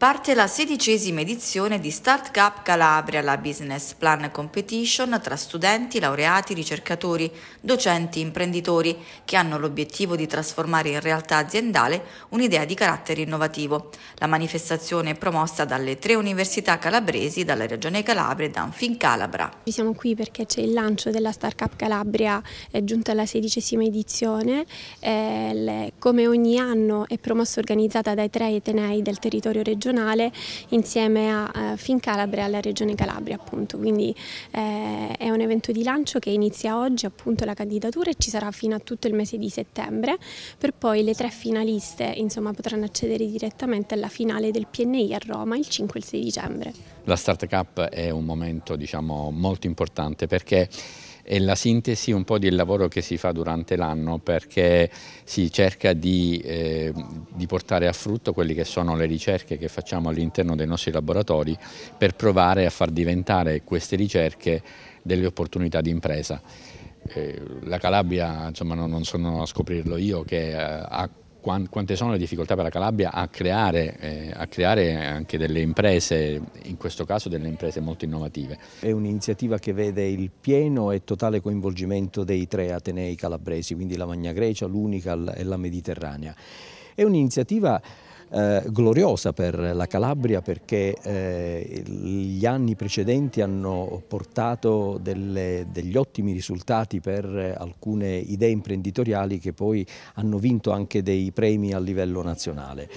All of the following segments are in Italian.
Parte la sedicesima edizione di Start Cup Calabria, la business plan competition tra studenti, laureati, ricercatori, docenti, imprenditori che hanno l'obiettivo di trasformare in realtà aziendale un'idea di carattere innovativo. La manifestazione è promossa dalle tre università calabresi, dalla Regione Calabria e da Anfincalabra. Siamo qui perché c'è il lancio della Start Cup Calabria, è giunta alla sedicesima edizione. Eh, come ogni anno è promossa e organizzata dai tre Etenei del territorio regionale regionale insieme a eh, Fincalabria e alla Regione Calabria appunto, quindi eh, è un evento di lancio che inizia oggi appunto la candidatura e ci sarà fino a tutto il mese di settembre per poi le tre finaliste insomma potranno accedere direttamente alla finale del PNI a Roma il 5 e il 6 dicembre. La Start Cup è un momento diciamo molto importante perché è la sintesi un po' del lavoro che si fa durante l'anno perché si cerca di, eh, di, portare a frutto quelle che sono le ricerche che facciamo all'interno dei nostri laboratori per provare a far diventare queste ricerche delle opportunità di impresa. Eh, la Calabria, insomma, non sono a scoprirlo io, che eh, ha quante sono le difficoltà per la Calabria a creare, eh, a creare, anche delle imprese, in questo caso delle imprese molto innovative. È un'iniziativa che vede il pieno e totale coinvolgimento dei tre Atenei calabresi, quindi la Magna Grecia, l'Unical e la Mediterranea. È un'iniziativa eh, gloriosa per la Calabria perché eh, gli anni precedenti hanno portato delle, degli ottimi risultati per alcune idee imprenditoriali che poi hanno vinto anche dei premi a livello nazionale.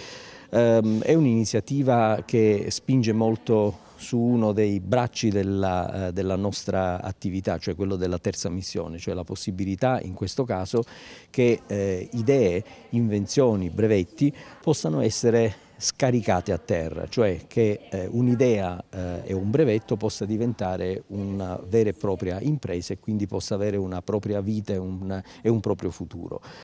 Um, è un'iniziativa che spinge molto su uno dei bracci della, eh, della, nostra attività, cioè quello della terza missione, cioè la possibilità in questo caso che eh, idee, invenzioni, brevetti possano essere scaricate a terra, cioè che eh, un'idea eh, e un brevetto possa diventare una vera e propria impresa e quindi possa avere una propria vita e un, e un proprio futuro.